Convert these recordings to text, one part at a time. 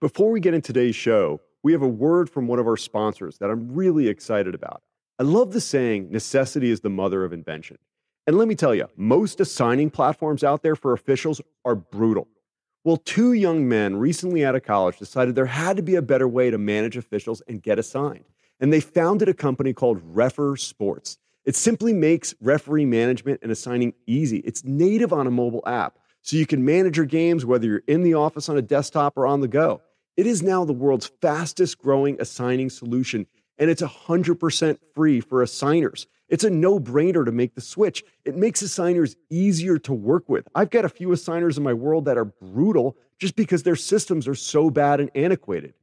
Before we get into today's show, we have a word from one of our sponsors that I'm really excited about. I love the saying, necessity is the mother of invention. And let me tell you, most assigning platforms out there for officials are brutal. Well, two young men recently out of college decided there had to be a better way to manage officials and get assigned. And they founded a company called Refr Sports. It simply makes referee management and assigning easy. It's native on a mobile app, so you can manage your games whether you're in the office on a desktop or on the go. It is now the world's fastest growing assigning solution, and it's 100% free for assigners. It's a no brainer to make the switch. It makes assigners easier to work with. I've got a few assigners in my world that are brutal just because their systems are so bad and antiquated.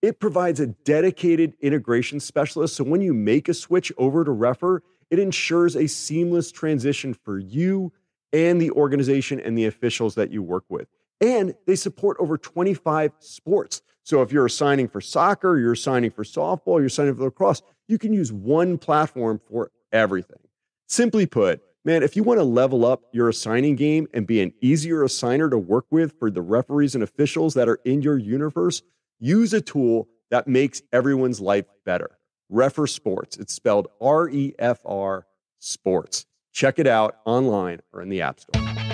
It provides a dedicated integration specialist. So when you make a switch over to Refr, it ensures a seamless transition for you and the organization and the officials that you work with. And they support over 25 sports. So if you're assigning for soccer, you're assigning for softball, you're assigning for lacrosse, you can use one platform for everything. Simply put, man, if you want to level up your assigning game and be an easier assigner to work with for the referees and officials that are in your universe, use a tool that makes everyone's life better. Refr Sports. It's spelled R E F R Sports. Check it out online or in the App Store.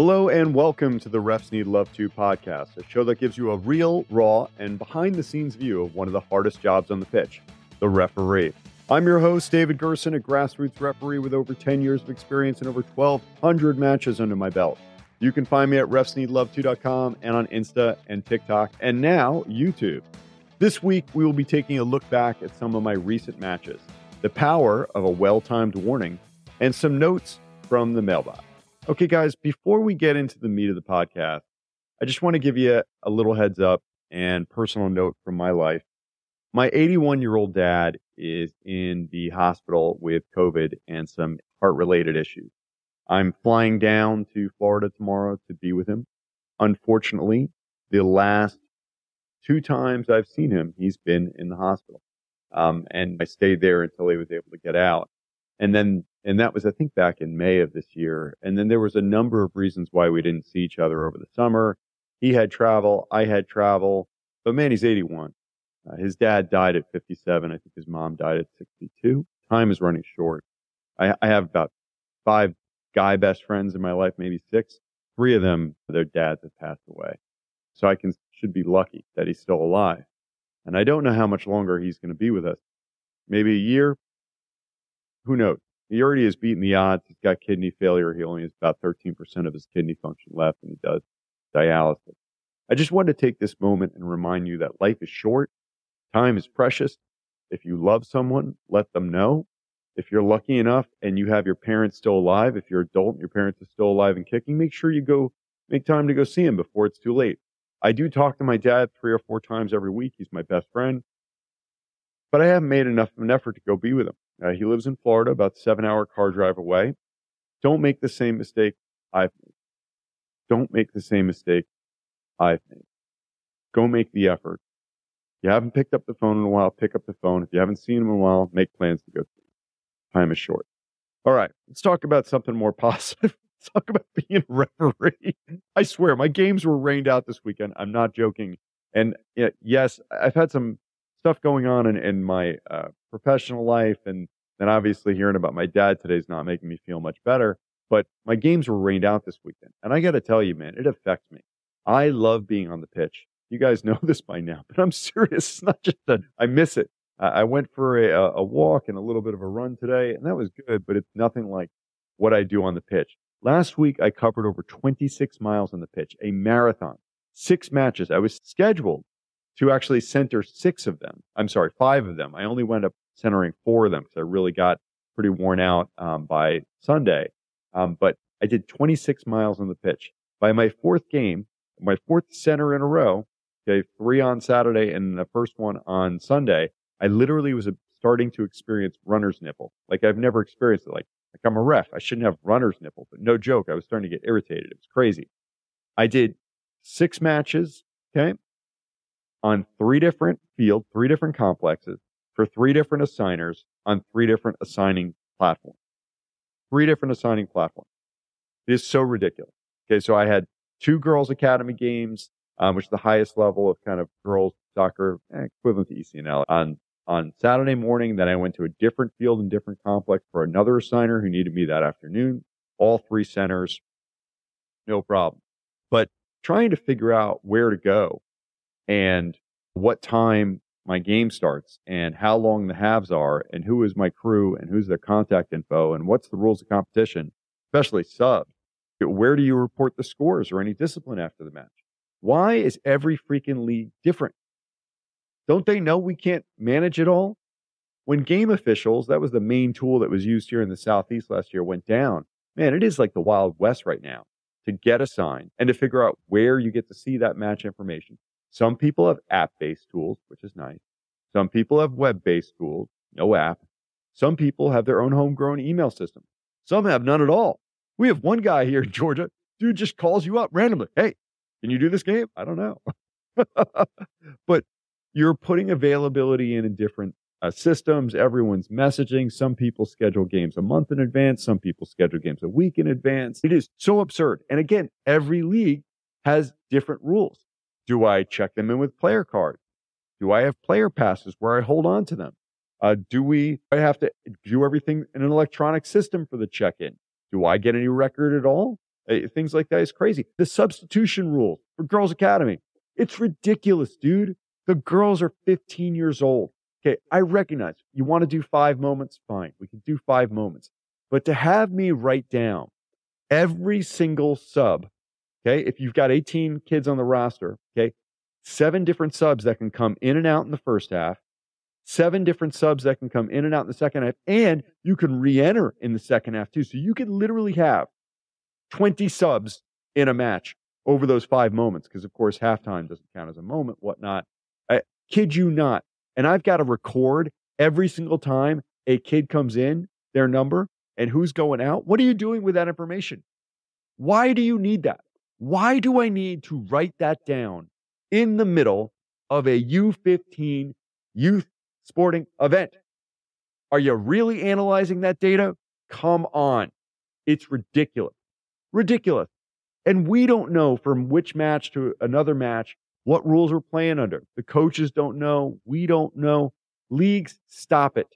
Hello and welcome to the Refs Need Love Too podcast, a show that gives you a real, raw, and behind the scenes view of one of the hardest jobs on the pitch, the referee. I'm your host, David Gerson, a grassroots referee with over 10 years of experience and over 1,200 matches under my belt. You can find me at refsneedlove2.com and on Insta and TikTok and now YouTube. This week, we will be taking a look back at some of my recent matches, the power of a well timed warning, and some notes from the mailbox. Okay, guys, before we get into the meat of the podcast, I just want to give you a little heads up and personal note from my life. My 81 year old dad is in the hospital with COVID and some heart related issues. I'm flying down to Florida tomorrow to be with him. Unfortunately, the last two times I've seen him, he's been in the hospital. Um, and I stayed there until he was able to get out. And then and that was, I think, back in May of this year. And then there was a number of reasons why we didn't see each other over the summer. He had travel. I had travel. But man, he's 81. Uh, his dad died at 57. I think his mom died at 62. Time is running short. I, I have about five guy best friends in my life, maybe six. Three of them, their dads have passed away. So I can, should be lucky that he's still alive. And I don't know how much longer he's going to be with us. Maybe a year. Who knows? He already has beaten the odds. He's got kidney failure. He only has about 13% of his kidney function left and he does dialysis. I just wanted to take this moment and remind you that life is short. Time is precious. If you love someone, let them know. If you're lucky enough and you have your parents still alive, if you're adult and your parents are still alive and kicking, make sure you go make time to go see him before it's too late. I do talk to my dad three or four times every week. He's my best friend, but I haven't made enough of an effort to go be with him. Uh, he lives in Florida, about seven hour car drive away. Don't make the same mistake I've made. Don't make the same mistake I've made. Go make the effort. If you haven't picked up the phone in a while, pick up the phone. If you haven't seen him in a while, make plans to go see him. Time is short. All right, let's talk about something more positive. let's talk about being a referee. I swear, my games were rained out this weekend. I'm not joking. And yes, I've had some stuff going on in, in my uh, professional life. And then obviously hearing about my dad today is not making me feel much better. But my games were rained out this weekend. And I got to tell you, man, it affects me. I love being on the pitch. You guys know this by now, but I'm serious. It's not just that I miss it. I went for a, a walk and a little bit of a run today, and that was good, but it's nothing like what I do on the pitch. Last week, I covered over 26 miles on the pitch, a marathon, six matches. I was scheduled to actually center six of them. I'm sorry, five of them. I only wound up centering four of them because I really got pretty worn out um, by Sunday. Um, but I did 26 miles on the pitch. By my fourth game, my fourth center in a row, okay, three on Saturday and the first one on Sunday, I literally was starting to experience runner's nipple. Like I've never experienced it. Like, like I'm a ref. I shouldn't have runner's nipple, but no joke. I was starting to get irritated. It was crazy. I did six matches. Okay on three different fields, three different complexes for three different assigners on three different assigning platforms. Three different assigning platforms. It is so ridiculous. Okay. So I had two girls academy games, um, which is the highest level of kind of girls soccer eh, equivalent to ECNL on, on Saturday morning. Then I went to a different field and different complex for another assigner who needed me that afternoon. All three centers, no problem. But trying to figure out where to go and what time my game starts and how long the halves are and who is my crew and who's their contact info and what's the rules of competition, especially subs. Where do you report the scores or any discipline after the match? Why is every freaking league different? Don't they know we can't manage it all? When game officials, that was the main tool that was used here in the Southeast last year, went down, man, it is like the Wild West right now to get a sign and to figure out where you get to see that match information. Some people have app based tools, which is nice. Some people have web based tools, no app. Some people have their own homegrown email system. Some have none at all. We have one guy here in Georgia, dude just calls you up randomly. Hey, can you do this game? I don't know. but you're putting availability in in different uh, systems. Everyone's messaging. Some people schedule games a month in advance. Some people schedule games a week in advance. It is so absurd. And again, every league has different rules. Do I check them in with player cards? Do I have player passes where I hold on to them? Uh, do we I have to do everything in an electronic system for the check-in? Do I get any record at all? Uh, things like that is crazy. The substitution rule for Girls Academy. It's ridiculous, dude. The girls are 15 years old. Okay, I recognize you want to do five moments, fine. We can do five moments. But to have me write down every single sub, okay, if you've got 18 kids on the roster, okay, seven different subs that can come in and out in the first half, seven different subs that can come in and out in the second half, and you can re enter in the second half too. So you could literally have 20 subs in a match over those five moments, because of course, halftime doesn't count as a moment, whatnot. I kid you not. And I've got to record every single time a kid comes in, their number, and who's going out. What are you doing with that information? Why do you need that? Why do I need to write that down in the middle of a U15 youth sporting event? Are you really analyzing that data? Come on. It's ridiculous. Ridiculous. And we don't know from which match to another match what rules we're playing under. The coaches don't know. We don't know. Leagues, stop it.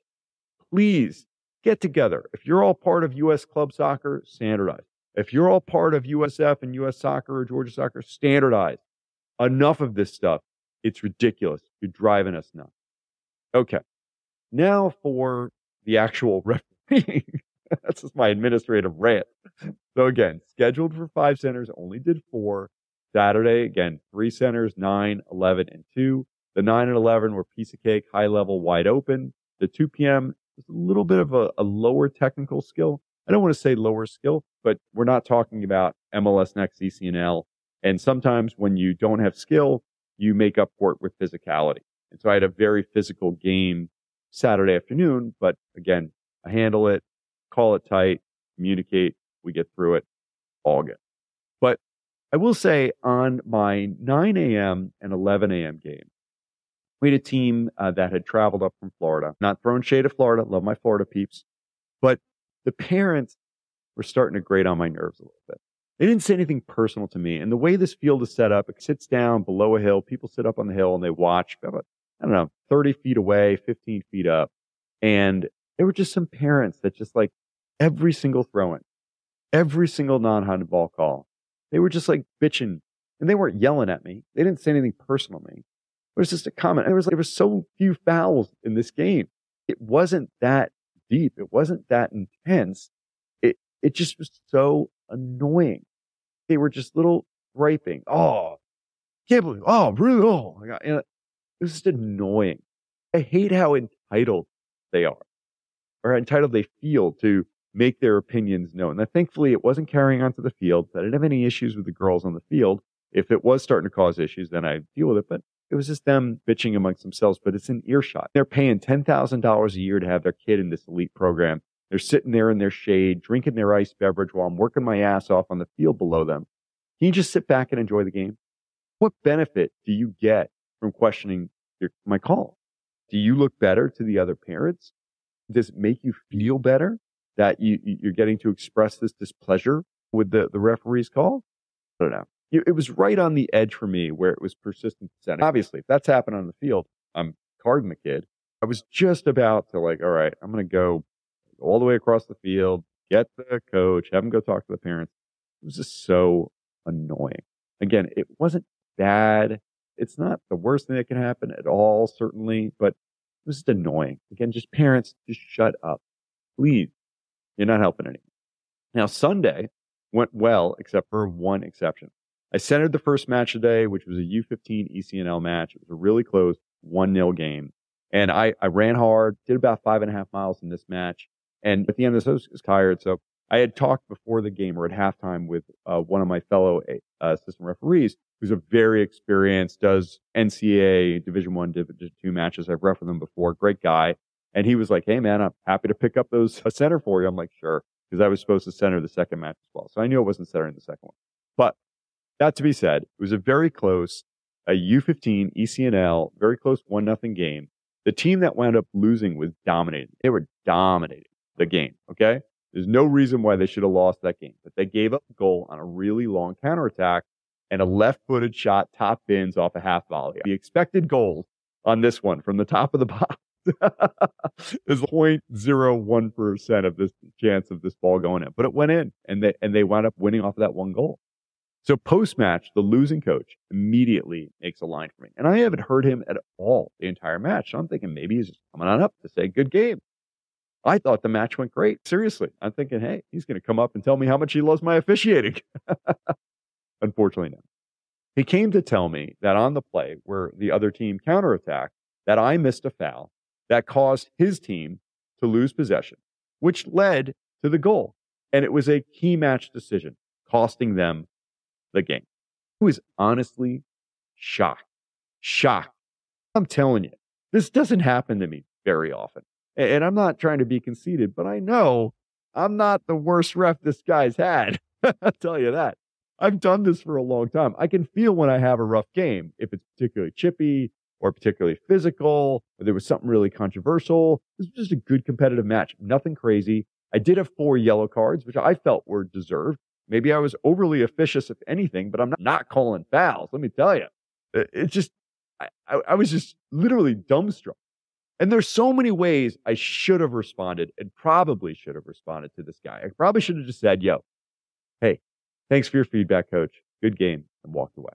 Please get together. If you're all part of U.S. club soccer, standardize. If you're all part of USF and U.S. soccer or Georgia soccer, standardize. Enough of this stuff. It's ridiculous. You're driving us nuts. Okay. Now for the actual refereeing. That's just my administrative rant. So again, scheduled for five centers, only did four. Saturday, again, three centers, 9, 11, and 2. The 9 and 11 were piece of cake, high level, wide open. The 2 p.m. was a little bit of a, a lower technical skill. I don't want to say lower skill, but we're not talking about MLS Next ECNL. And sometimes when you don't have skill, you make up for it with physicality. And so I had a very physical game Saturday afternoon, but again, I handle it, call it tight, communicate, we get through it, all good. But I will say on my 9 a.m. and 11 a.m. game, we had a team uh, that had traveled up from Florida. Not throwing shade at Florida, love my Florida peeps, but the parents were starting to grate on my nerves a little bit. They didn't say anything personal to me. And the way this field is set up, it sits down below a hill. People sit up on the hill and they watch about, I don't know, 30 feet away, 15 feet up. And there were just some parents that just like every single throw in, every single non ball call, they were just like bitching and they weren't yelling at me. They didn't say anything personal to me. It was just a comment. There was, like, there was so few fouls in this game. It wasn't that deep. It wasn't that intense. It, just was so annoying. They were just little griping. Oh, can't believe, oh, really? Oh my God. And it was just annoying. I hate how entitled they are or entitled they feel to make their opinions known. Now, thankfully, it wasn't carrying on to the field. I didn't have any issues with the girls on the field. If it was starting to cause issues, then I deal with it. But it was just them bitching amongst themselves. But it's an earshot. They're paying ten thousand dollars a year to have their kid in this elite program. They're sitting there in their shade, drinking their iced beverage while I'm working my ass off on the field below them. Can you just sit back and enjoy the game? What benefit do you get from questioning your, my call? Do you look better to the other parents? Does it make you feel better? that you, you're getting to express this displeasure with the, the referee's call. I don't know. It, was right on the edge for me where it was persistent dissent. Obviously, if that's happened on the field, I'm carding the kid. I was just about to like, all right, I'm going to go all the way across the field, get the coach, have him go talk to the parents. It was just so annoying. Again, it wasn't bad. It's not the worst thing that can happen at all, certainly, but it was just annoying. Again, just parents, just shut up. Please. You're not helping anyone. Now, Sunday went well, except for one exception. I centered the first match of the day, which was a U15 ECNL match. It was a really close 1 0 game. And I, I ran hard, did about five and a half miles in this match. And at the end of this, I was, tired. So I had talked before the game or at halftime with uh, one of my fellow uh, assistant referees, who's a very experienced, does NCAA Division One, Division Two matches. I've refereed them before. Great guy. And he was like, "Hey man, I'm happy to pick up those a center for you." I'm like, "Sure," because I was supposed to center the second match as well. So I knew I wasn't centering the second one. But that to be said, it was a very close, a U15 ECNL, very close one nothing game. The team that wound up losing was dominating. They were dominating the game. Okay. There's no reason why they should have lost that game, but they gave up a goal on a really long counterattack and a left footed shot top bins off a half volley. The expected goals on this one from the top of the box is 0.01% of this chance of this ball going in, but it went in and they, and they wound up winning off of that one goal. So post match, the losing coach immediately makes a line for me. And I haven't heard him at all the entire match. So I'm thinking maybe he's just coming on up to say good game. I thought the match went great. Seriously. I'm thinking, hey, he's going to come up and tell me how much he loves my officiating. Unfortunately, no. He came to tell me that on the play where the other team counterattacked, that I missed a foul that caused his team to lose possession, which led to the goal. And it was a key match decision, costing them the game. I was honestly shocked. Shocked. I'm telling you, this doesn't happen to me very often. And I'm not trying to be conceited, but I know I'm not the worst ref this guy's had. I'll tell you that. I've done this for a long time. I can feel when I have a rough game, if it's particularly chippy or particularly physical, or there was something really controversial. This was just a good competitive match. Nothing crazy. I did have four yellow cards, which I felt were deserved. Maybe I was overly officious, if anything, but I'm not, calling fouls. Let me tell you, it, just, I, I was just literally dumbstruck. And there's so many ways I should have responded and probably should have responded to this guy. I probably should have just said, yo, hey, thanks for your feedback, coach. Good game, and walked away.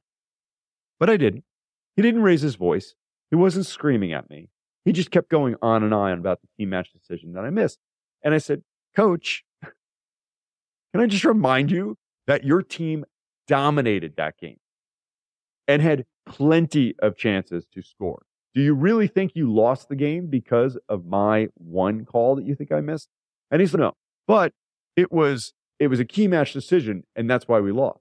But I didn't. He didn't raise his voice. He wasn't screaming at me. He just kept going on and on about the team match decision that I missed. And I said, Coach, can I just remind you that your team dominated that game and had plenty of chances to score? Do you really think you lost the game because of my one call that you think I missed? And he said, no, but it was, it was a key match decision and that's why we lost.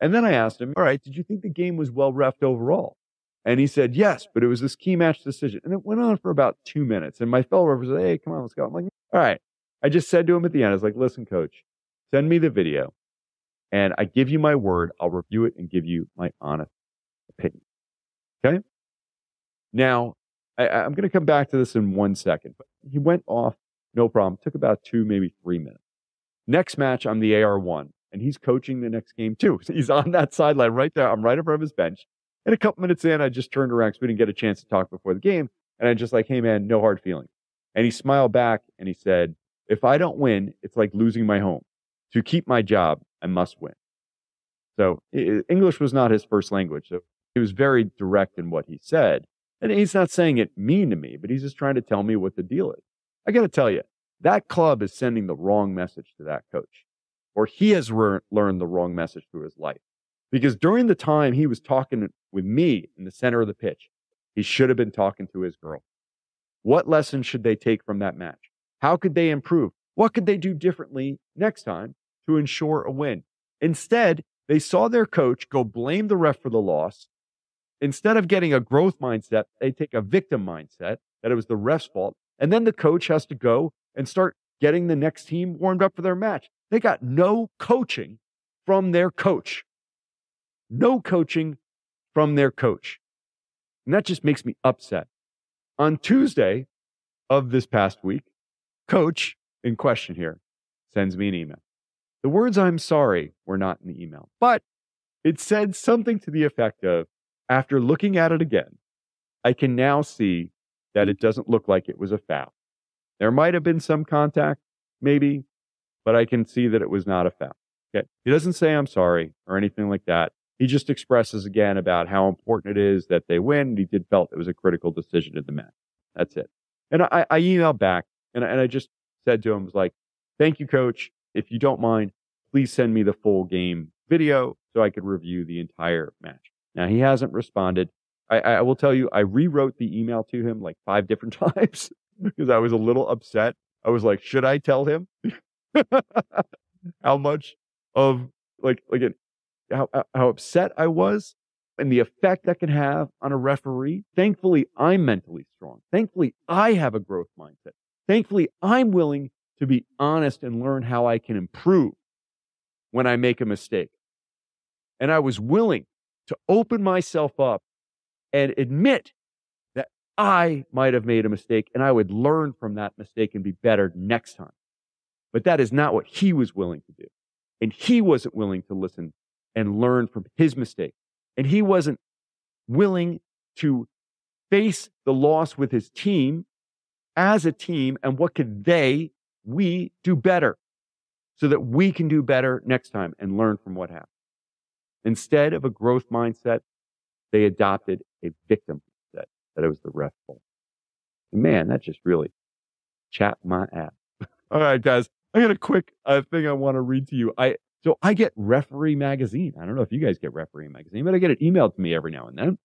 And then I asked him, all right, did you think the game was well refed overall? And he said, yes, but it was this key match decision. And it went on for about two minutes. And my fellow ref said, hey, come on, let's go. I'm like, all right. I just said to him at the end, I was like, listen, coach, send me the video and I give you my word. I'll review it and give you my honest opinion. Okay. Now, I, am going to come back to this in one second, but he went off, no problem. Took about two, maybe three minutes. Next match, I'm the AR1, and he's coaching the next game too. So he's on that sideline right there. I'm right in front of his bench. And a couple minutes in, I just turned around because we didn't get a chance to talk before the game. And I'm just like, hey man, no hard feelings. And he smiled back and he said, if I don't win, it's like losing my home. To keep my job, I must win. So English was not his first language. So he was very direct in what he said. And he's not saying it mean to me, but he's just trying to tell me what the deal is. I got to tell you, that club is sending the wrong message to that coach, or he has re- learned the wrong message through his life. Because during the time he was talking with me in the center of the pitch, he should have been talking to his girl. What lessons should they take from that match? How could they improve? What could they do differently next time to ensure a win? Instead, they saw their coach go blame the ref for the loss. Instead of getting a growth mindset, they take a victim mindset that it was the ref's fault. And then the coach has to go and start getting the next team warmed up for their match. They got no coaching from their coach. No coaching from their coach. And that just makes me upset. On Tuesday of this past week, coach in question here sends me an email. The words I'm sorry were not in the email, but it said something to the effect of after looking at it again, I can now see that it doesn't look like it was a foul. There might have been some contact, maybe, but I can see that it was not a foul. Okay. He doesn't say I'm sorry or anything like that. He just expresses again about how important it is that they win. He did felt it was a critical decision in the match. That's it. And I, I emailed back and, and I just said to him, was like, thank you, coach. If you don't mind, please send me the full game video so I could review the entire match. Now he hasn't responded. I, I will tell you, I rewrote the email to him like five different times because I was a little upset. I was like, should I tell him how much of like like it, how how upset I was and the effect that can have on a referee? Thankfully, I'm mentally strong. Thankfully, I have a growth mindset. Thankfully, I'm willing to be honest and learn how I can improve when I make a mistake. And I was willing to open myself up and admit that I might have made a mistake and I would learn from that mistake and be better next time. But that is not what he was willing to do. And he wasn't willing to listen and learn from his mistake. And he wasn't willing to face the loss with his team as a team and what could they, we do better so that we can do better next time and learn from what happened. Instead of a growth mindset, they adopted a victim mindset that it was the ref fault. Man, that just really chapped my ass. All right, guys, I got a quick uh, thing I want to read to you. I so I get Referee Magazine. I don't know if you guys get Referee Magazine, but I get it emailed to me every now and then.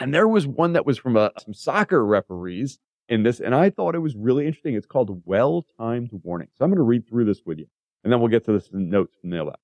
And there was one that was from uh, some soccer referees in this, and I thought it was really interesting. It's called Well Timed Warning. So I'm going to read through this with you, and then we'll get to this notes from the left.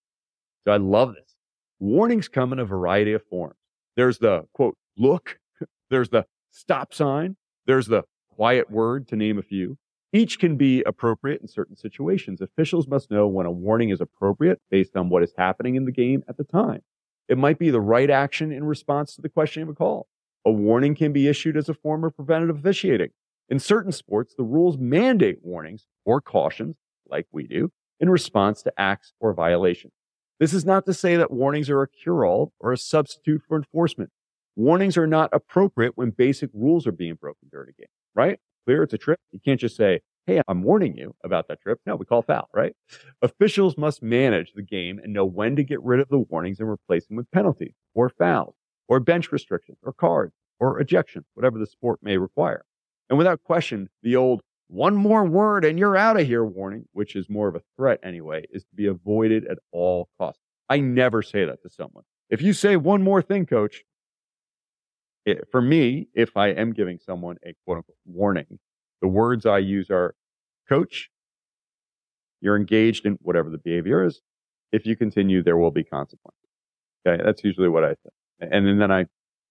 So I love this. Warnings come in a variety of forms. There's the quote, look, there's the stop sign, there's the quiet word, to name a few. Each can be appropriate in certain situations. Officials must know when a warning is appropriate based on what is happening in the game at the time. It might be the right action in response to the question of a call. A warning can be issued as a form of preventative officiating. In certain sports, the rules mandate warnings or cautions, like we do, in response to acts or violations. This is not to say that warnings are a cure all or a substitute for enforcement. Warnings are not appropriate when basic rules are being broken during a game, right? Clear it's a trip. You can't just say, Hey, I'm warning you about that trip. No, we call foul, right? Officials must manage the game and know when to get rid of the warnings and replace them with penalties or fouls or bench restrictions or cards or ejections, whatever the sport may require. And without question, the old one more word and you're out of here warning, which is more of a threat anyway, is to be avoided at all costs. I never say that to someone. If you say one more thing, coach, it, for me, if I am giving someone a quote unquote warning, the words I use are, coach, you're engaged in whatever the behavior is. If you continue, there will be consequences. Okay. That's usually what I say. And then, then I,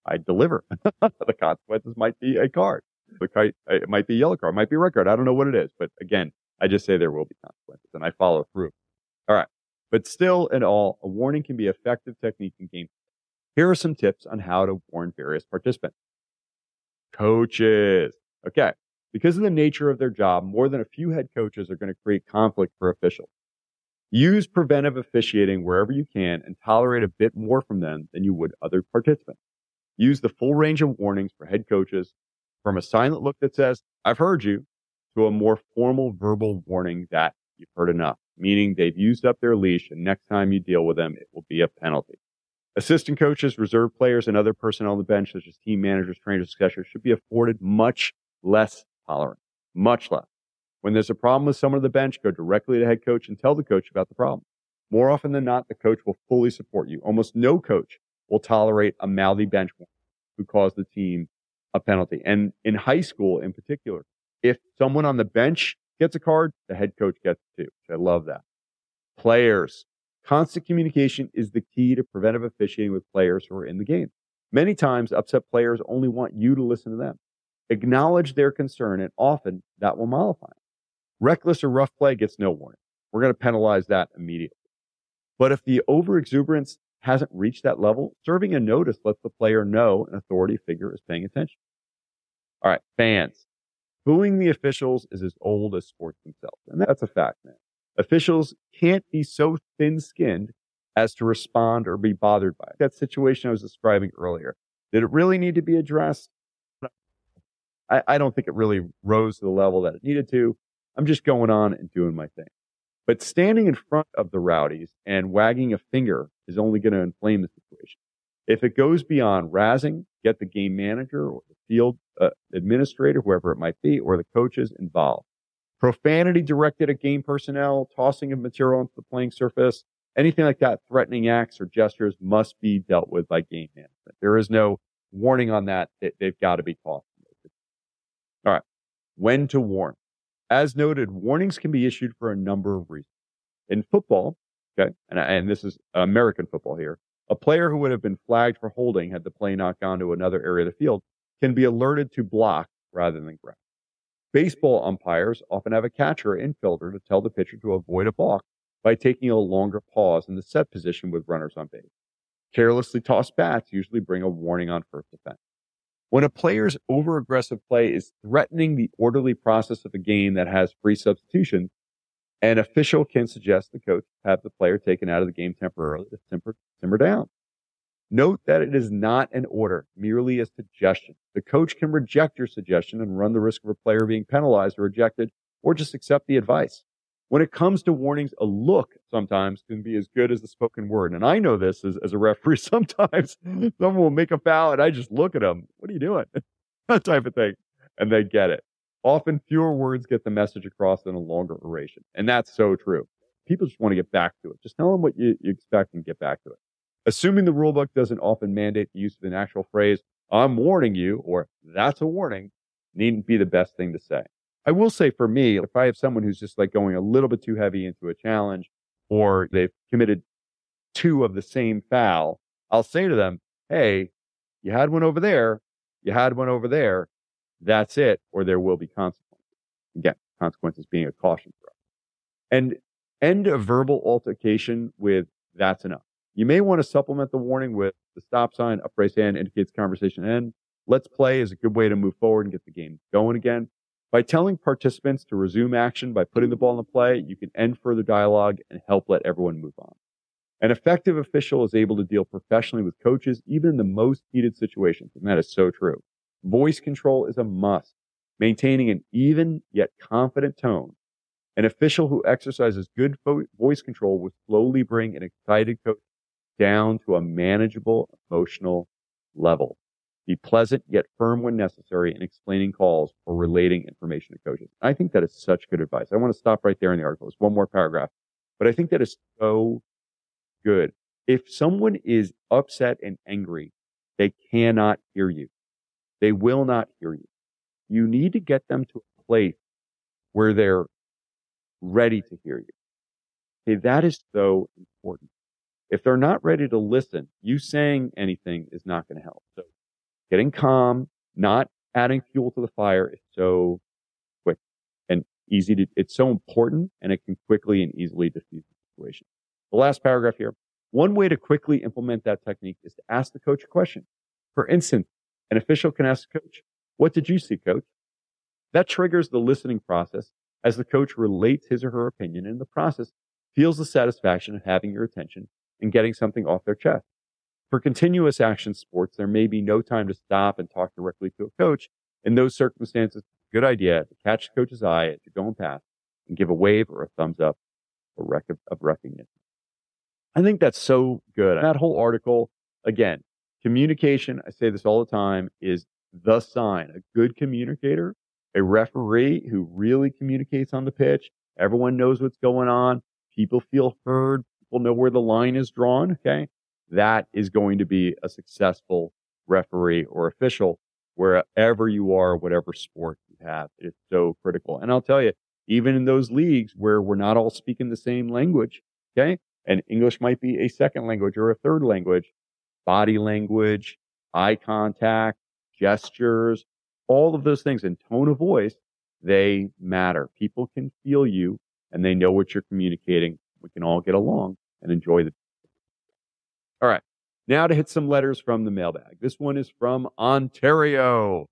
I deliver. the consequences might be a card. The kite, it might be yellow card, might be red card. I don't know what it is, but again, I just say there will be consequences and I follow through. All right. But still in all, a warning can be effective technique in game. Here are some tips on how to warn various participants. Coaches. Okay. Because of the nature of their job, more than a few head coaches are going to create conflict for officials. Use preventive officiating wherever you can and tolerate a bit more from them than you would other participants. Use the full range of warnings for head coaches from a silent look that says, I've heard you, to a more formal verbal warning that you've heard enough, meaning they've used up their leash and next time you deal with them, it will be a penalty. Assistant coaches, reserve players, and other personnel on the bench, such as team managers, trainers, etc., should be afforded much less tolerance, much less. When there's a problem with someone on the bench, go directly to head coach and tell the coach about the problem. More often than not, the coach will fully support you. Almost no coach will tolerate a mouthy bench who caused the team a penalty. And in high school in particular, if someone on the bench gets a card, the head coach gets too. I love that. Players. Constant communication is the key to preventive officiating with players who are in the game. Many times, upset players only want you to listen to them. Acknowledge their concern, and often that will mollify them. Reckless or rough play gets no warning. We're going to penalize that immediately. But if the overexuberance hasn't reached that level, serving a notice lets the player know an authority figure is paying attention. All right, fans. Booing the officials is as old as sports themselves. And that's a fact, man. Officials can't be so thin skinned as to respond or be bothered by it. That situation I was describing earlier. Did it really need to be addressed? I, I don't think it really rose to the level that it needed to. I'm just going on and doing my thing. But standing in front of the rowdies and wagging a finger is only going to inflame the situation. If it goes beyond razzing, get the game manager or the field uh, administrator, whoever it might be, or the coaches involved. Profanity directed at game personnel, tossing of material onto the playing surface, anything like that, threatening acts or gestures must be dealt with by game management. There is no warning on that. They've got to be taught. All right. When to warn. As noted, warnings can be issued for a number of reasons. In football, okay, and, and this is American football here, a player who would have been flagged for holding had the play not gone to another area of the field can be alerted to block rather than grab. Baseball umpires often have a catcher or infielder to tell the pitcher to avoid a balk by taking a longer pause in the set position with runners on base. Carelessly tossed bats usually bring a warning on first offense. When a player's over aggressive play is threatening the orderly process of a game that has free substitution, an official can suggest the coach have the player taken out of the game temporarily to simmer down. Note that it is not an order, merely a suggestion. The coach can reject your suggestion and run the risk of a player being penalized or ejected, or just accept the advice. When it comes to warnings, a look sometimes can be as good as the spoken word. And I know this as, as a referee. Sometimes someone will make a foul and I just look at them. What are you doing? that type of thing. And they get it. Often fewer words get the message across than a longer oration. And that's so true. People just want to get back to it. Just tell them what you, you expect and get back to it. Assuming the rulebook doesn't often mandate the use of an actual phrase, I'm warning you, or that's a warning, needn't be the best thing to say. I will say for me, if I have someone who's just like going a little bit too heavy into a challenge or they've committed two of the same foul, I'll say to them, Hey, you had one over there. You had one over there. That's it. Or there will be consequences. Again, consequences being a caution for us. And end a verbal altercation with that's enough. You may want to supplement the warning with the stop sign, upraised hand indicates conversation end. Let's play is a good way to move forward and get the game going again. By telling participants to resume action by putting the ball in the play, you can end further dialogue and help let everyone move on. An effective official is able to deal professionally with coaches, even in the most heated situations. And that is so true. Voice control is a must. Maintaining an even yet confident tone. An official who exercises good voice control will slowly bring an excited coach down to a manageable emotional level. Be pleasant yet firm when necessary in explaining calls or relating information to coaches. I think that is such good advice. I want to stop right there in the article. It's one more paragraph, but I think that is so good. If someone is upset and angry, they cannot hear you. They will not hear you. You need to get them to a place where they're ready to hear you. Okay, that is so important. If they're not ready to listen, you saying anything is not going to help. So getting calm, not adding fuel to the fire is so quick and easy to, it's so important and it can quickly and easily diffuse the situation. The last paragraph here. One way to quickly implement that technique is to ask the coach a question. For instance, an official can ask the coach, what did you see, coach? That triggers the listening process as the coach relates his or her opinion and in the process feels the satisfaction of having your attention and getting something off their chest. For continuous action sports, there may be no time to stop and talk directly to a coach. In those circumstances, good idea to catch the coach's eye as you're going past and give a wave or a thumbs up or rec- of recognition. I think that's so good. That whole article, again, communication, I say this all the time, is the sign. A good communicator, a referee who really communicates on the pitch. Everyone knows what's going on. People feel heard. People know where the line is drawn. Okay that is going to be a successful referee or official wherever you are, whatever sport you have. It's so critical. And I'll tell you, even in those leagues where we're not all speaking the same language, okay, and English might be a second language or a third language, body language, eye contact, gestures, all of those things and tone of voice, they matter. People can feel you and they know what you're communicating. We can all get along and enjoy the all right. Now to hit some letters from the mailbag. This one is from Ontario,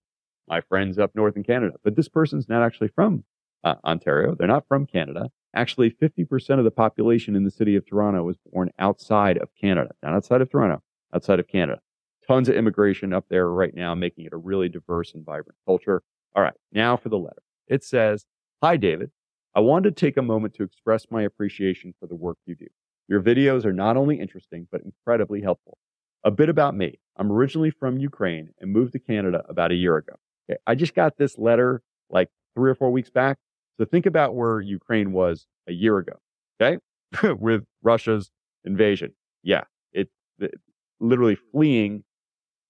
my friends up north in Canada. But this person's not actually from uh, Ontario. They're not from Canada. Actually, 50% of the population in the city of Toronto was born outside of Canada, not outside of Toronto, outside of Canada. Tons of immigration up there right now, making it a really diverse and vibrant culture. All right, now for the letter. It says, Hi, David. I wanted to take a moment to express my appreciation for the work you do. Your videos are not only interesting, but incredibly helpful. A bit about me. I'm originally from Ukraine and moved to Canada about a year ago. Okay, I just got this letter like three or four weeks back. So think about where Ukraine was a year ago. Okay. With Russia's invasion. Yeah. It, it, literally fleeing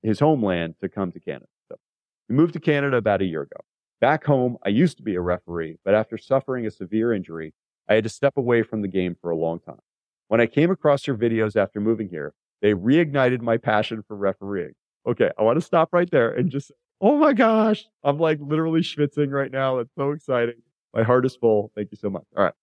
his homeland to come to Canada. So we moved to Canada about a year ago. Back home, I used to be a referee, but after suffering a severe injury, I had to step away from the game for a long time. When I came across your videos after moving here, they reignited my passion for refereeing. Okay, I want to stop right there and just, oh my gosh, I'm like literally schwitzing right now. It's so exciting. My heart is full. Thank you so much. All right.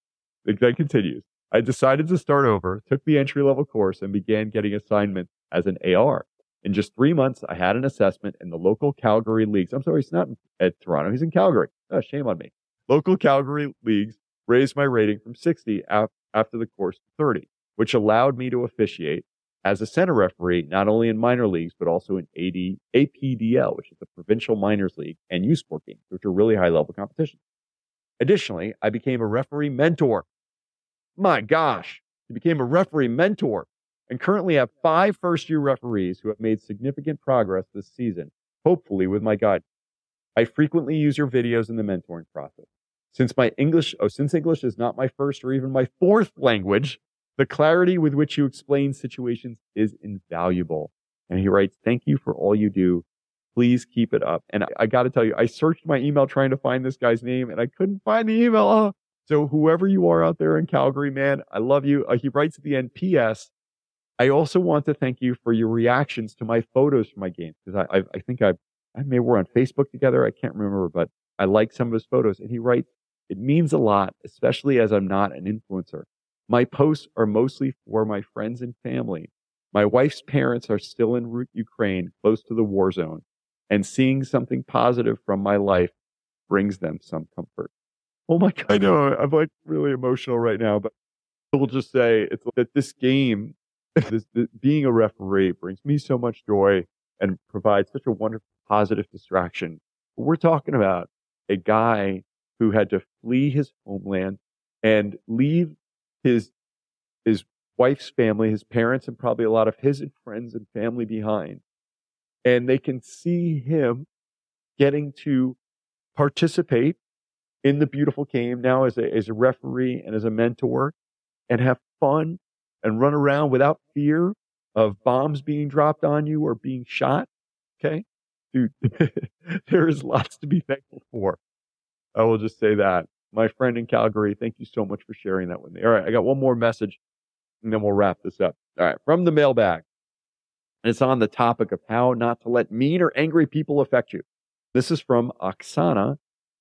It then continues. I decided to start over, took the entry level course, and began getting assignments as an AR. In just three months, I had an assessment in the local Calgary leagues. I'm sorry, he's not at Toronto. He's in Calgary. Oh, shame on me. Local Calgary leagues raised my rating from 60 after the course to 30, which allowed me to officiate as a center referee, not only in minor leagues, but also in AD, APDL, which is the provincial minors league and U sport games, which are really high level competitions. Additionally, I became a referee mentor. My gosh, I became a referee mentor and currently have five first year referees who have made significant progress this season, hopefully with my guidance. I frequently use your videos in the mentoring process. Since my English, oh, since English is not my first or even my fourth language, the clarity with which you explain situations is invaluable. And he writes, thank you for all you do. Please keep it up. And I, I got to tell you, I searched my email trying to find this guy's name and I couldn't find the email. Oh. So whoever you are out there in Calgary, man, I love you. Uh, he writes at the end, P.S. I also want to thank you for your reactions to my photos from my games because I, I, I, think I, I may we're on Facebook together. I can't remember, but I like some of his photos. And he writes, it means a lot, especially as I'm not an influencer. My posts are mostly for my friends and family. My wife's parents are still in Ukraine, close to the war zone, and seeing something positive from my life brings them some comfort. Oh my God, I know I'm like really emotional right now, but we'll just say it's that this game this, this, being a referee brings me so much joy and provides such a wonderful positive distraction. We're talking about a guy who had to flee his homeland and leave his his wife's family, his parents, and probably a lot of his friends and family behind. And they can see him getting to participate in the beautiful game now as a, as a referee and as a mentor and have fun and run around without fear of bombs being dropped on you or being shot. Okay. Dude, there is lots to be thankful for. I will just say that. My friend in Calgary, thank you so much for sharing that with me. All right. I got one more message and then we'll wrap this up. All right. From the mailbag. It's on the topic of how not to let mean or angry people affect you. This is from Oksana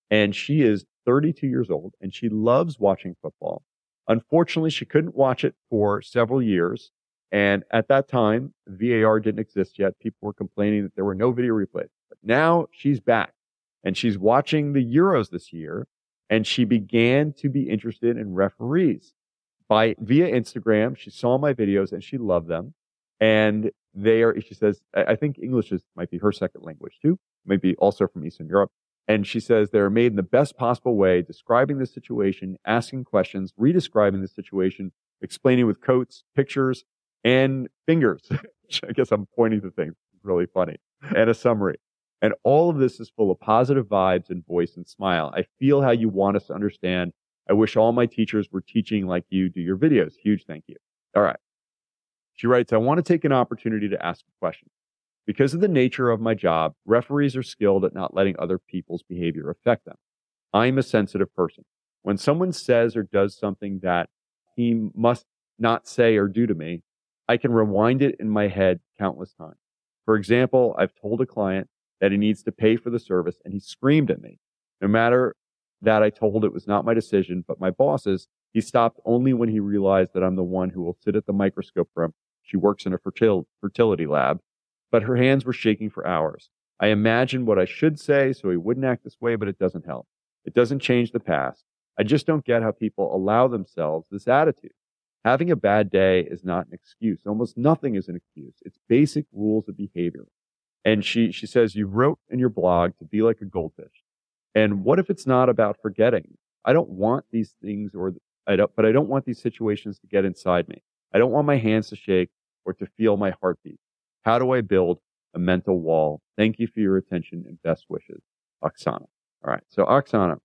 and she is 32 years old and she loves watching football. Unfortunately, she couldn't watch it for several years. And at that time, VAR didn't exist yet. People were complaining that there were no video replays. But now she's back and she's watching the Euros this year and she began to be interested in referees by via Instagram. She saw my videos and she loved them. And they are, she says, I think English is, might be her second language too, maybe also from Eastern Europe. And she says they're made in the best possible way, describing the situation, asking questions, redescribing the situation, explaining with quotes, pictures, and fingers. I guess I'm pointing to things. Really funny. And a summary. And all of this is full of positive vibes and voice and smile. I feel how you want us to understand. I wish all my teachers were teaching like you do your videos. Huge thank you. All right. She writes, I want to take an opportunity to ask a question. Because of the nature of my job, referees are skilled at not letting other people's behavior affect them. I'm a sensitive person. When someone says or does something that he must not say or do to me, I can rewind it in my head countless times. For example, I've told a client that he needs to pay for the service and he screamed at me. No matter that I told it was not my decision, but my boss's, he stopped only when he realized that I'm the one who will sit at the microscope for him. She works in a fertil- fertility lab but her hands were shaking for hours. I imagined what I should say so he wouldn't act this way, but it doesn't help. It doesn't change the past. I just don't get how people allow themselves this attitude. Having a bad day is not an excuse. Almost nothing is an excuse. It's basic rules of behavior. And she, she says, you wrote in your blog to be like a goldfish. And what if it's not about forgetting? I don't want these things or I don't, but I don't want these situations to get inside me. I don't want my hands to shake or to feel my heartbeat. How do I build a mental wall? Thank you for your attention and best wishes, Oksana. All right. So Oksana,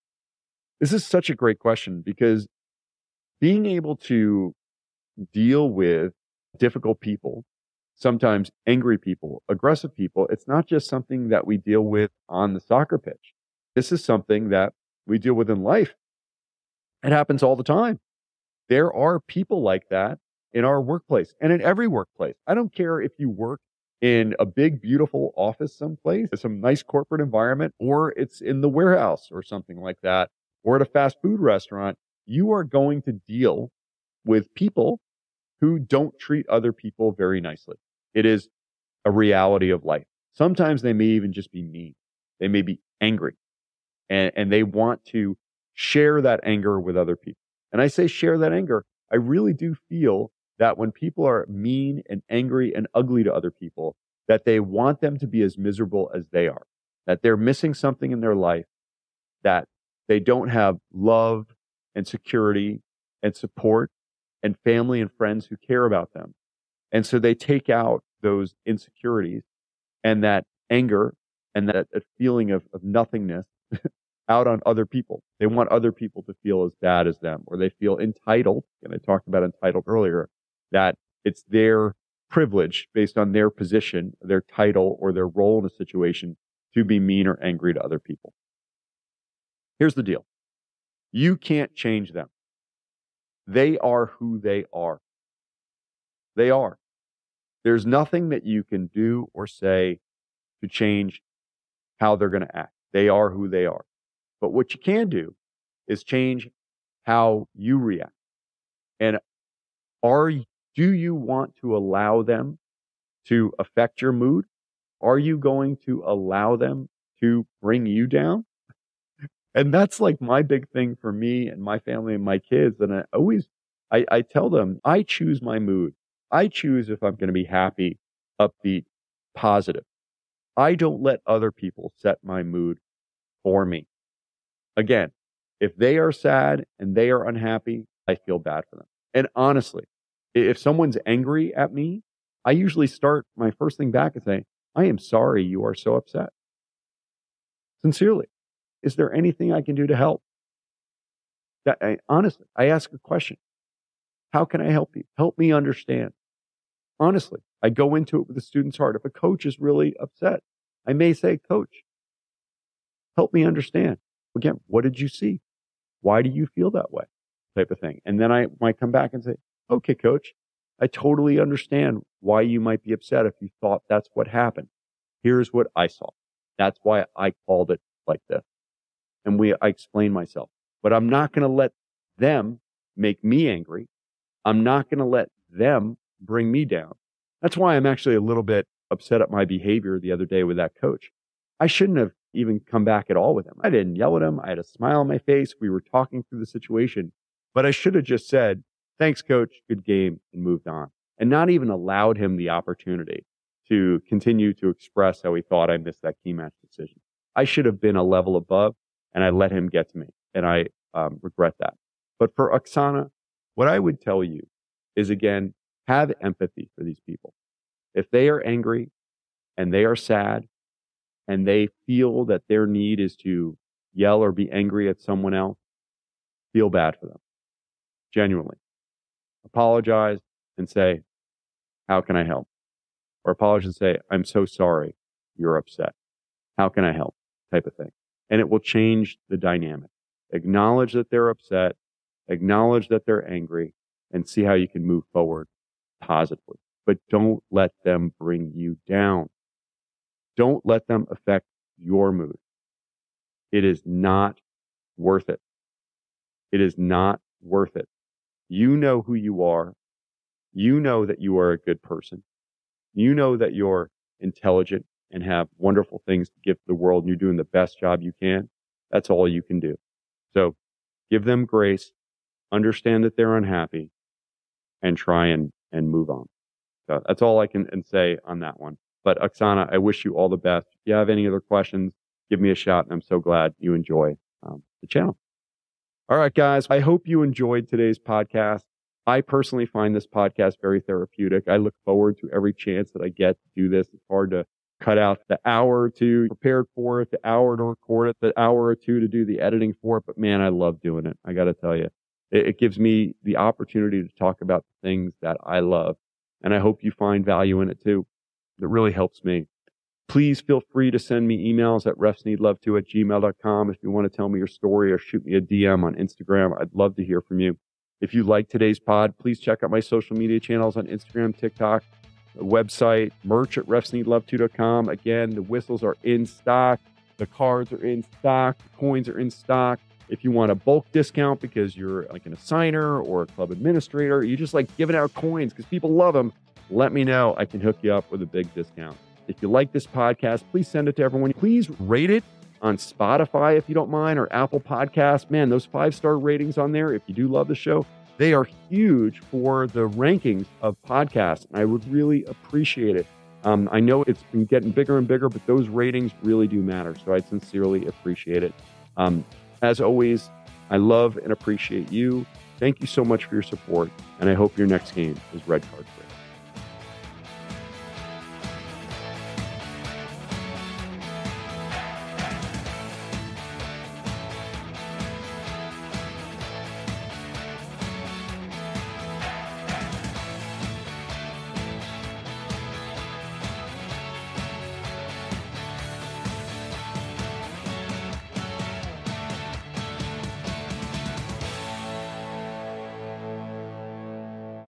this is such a great question because being able to deal with difficult people, sometimes angry people, aggressive people, it's not just something that we deal with on the soccer pitch. This is something that we deal with in life. It happens all the time. There are people like that in our workplace and in every workplace. I don't care if you work in a big, beautiful office someplace, some nice corporate environment, or it's in the warehouse or something like that or at a fast food restaurant, you are going to deal with people who don't treat other people very nicely. It is a reality of life. Sometimes they may even just be mean. They may be angry and, and they want to share that anger with other people. And I say share that anger. I really do feel that when people are mean and angry and ugly to other people, that they want them to be as miserable as they are, that they're missing something in their life, that they don't have love and security and support and family and friends who care about them. And so they take out those insecurities and that anger and that, feeling of, of nothingness out on other people. They want other people to feel as bad as them, or they feel entitled. And I talked about entitled earlier, that it's their privilege based on their position, their title, or their role in a situation to be mean or angry to other people. Here's the deal you can't change them. They are who they are. They are. There's nothing that you can do or say to change how they're going to act. They are who they are. But what you can do is change how you react. And are do you want to allow them to affect your mood? Are you going to allow them to bring you down? And that's like my big thing for me and my family and my kids. And I always, I, I tell them, I choose my mood. I choose if I'm going to be happy, upbeat, positive. I don't let other people set my mood for me. Again, if they are sad and they are unhappy, I feel bad for them. And honestly, if someone's angry at me, I usually start my first thing back and say, I am sorry you are so upset. Sincerely. Is there anything I can do to help? That, I, honestly, I ask a question. How can I help you? Help me understand. Honestly, I go into it with a student's heart. If a coach is really upset, I may say, Coach, help me understand. Again, what did you see? Why do you feel that way? Type of thing. And then I might come back and say, Okay, coach, I totally understand why you might be upset if you thought that's what happened. Here's what I saw. That's why I called it like this and we, I explain myself, but I'm not going to let them make me angry. I'm not going to let them bring me down. That's why I'm actually a little bit upset at my behavior the other day with that coach. I shouldn't have even come back at all with him. I didn't yell at him. I had a smile on my face. We were talking through the situation, but I should have just said, thanks, coach. Good game and moved on and not even allowed him the opportunity to continue to express how he thought I missed that key match decision. I should have been a level above and I let him get to me. And I um, regret that. But for Oksana, what I would tell you is again, have empathy for these people. If they are angry and they are sad and they feel that their need is to yell or be angry at someone else, feel bad for them. Genuinely. Apologize and say, how can I help? Or apologize and say, I'm so sorry you're upset. How can I help? Type of thing and it will change the dynamic. Acknowledge that they're upset, acknowledge that they're angry, and see how you can move forward positively. But don't let them bring you down. Don't let them affect your mood. It is not worth it. It is not worth it. You know who you are. You know that you are a good person. You know that you're intelligent and have wonderful things to give to the world and you're doing the best job you can, that's all you can do. So give them grace, understand that they're unhappy, and try and, and move on. So that's all I can say on that one. But Oksana, I wish you all the best. If you have any other questions, give me a shout. And I'm so glad you enjoy um, the channel. All right, guys, I hope you enjoyed today's podcast. I personally find this podcast very therapeutic. I look forward to every chance that I get to do this. It's hard to cut out the hour or two prepared for it, the hour to record it, the hour or two to do the editing for it. But man, I love doing it. I got to tell you, it, it gives me the opportunity to talk about the things that I love. And I hope you find value in it too. It really helps me. Please feel free to send me emails at refsneedlove2 at gmail.com if you want to tell me your story or shoot me a DM on Instagram. I'd love to hear from you. If you like today's pod, please check out my social media channels on Instagram, TikTok, website, merch at refsneedlove2.com. Again, the whistles are in stock. The cards are in stock. The coins are in stock. If you want a bulk discount because you're like an assigner or a club administrator, you just like giving out coins because people love them, let me know. I can hook you up with a big discount. If you like this podcast, please send it to everyone. Please rate it on Spotify if you don't mind or Apple Podcasts. Man, those five star ratings on there, if you do love the show, they are huge for the rankings of podcasts. I would really appreciate it. Um, I know it's been getting bigger and bigger, but those ratings really do matter. So I sincerely appreciate it. Um, as always, I love and appreciate you. Thank you so much for your support, and I hope your next game is red card.